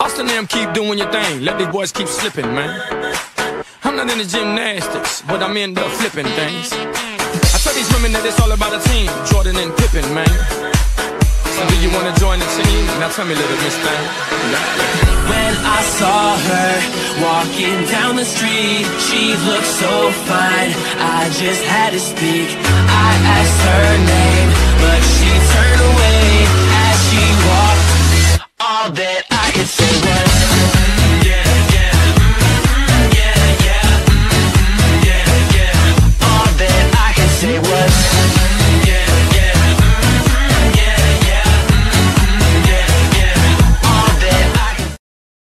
Austin them keep doing your thing. Let these boys keep slipping, man. I'm not in the gymnastics, but I'm in the flipping things. I tell these women that it's all about a team. Jordan and Pippen, man. So do you wanna join the team? Now tell me, little miss thing. When I saw her walking down the street, she looked so fine. I just had to speak. I asked her name, but she turned away as she walked. All that I.